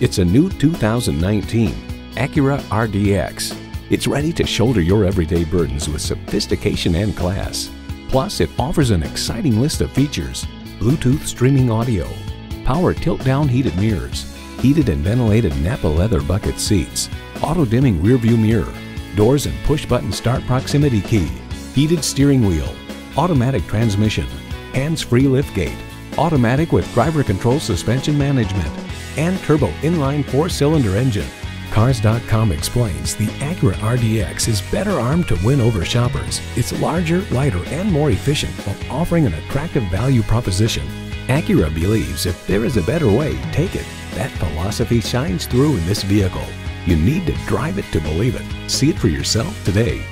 It's a new 2019 Acura RDX. It's ready to shoulder your everyday burdens with sophistication and class. Plus, it offers an exciting list of features. Bluetooth streaming audio, power tilt-down heated mirrors, heated and ventilated Nappa leather bucket seats, auto-dimming rearview mirror, doors and push-button start proximity key, heated steering wheel, automatic transmission, hands-free liftgate, automatic with driver control suspension management, and turbo inline four-cylinder engine. Cars.com explains the Acura RDX is better armed to win over shoppers. It's larger, lighter, and more efficient while offering an attractive value proposition. Acura believes if there is a better way, take it. That philosophy shines through in this vehicle. You need to drive it to believe it. See it for yourself today.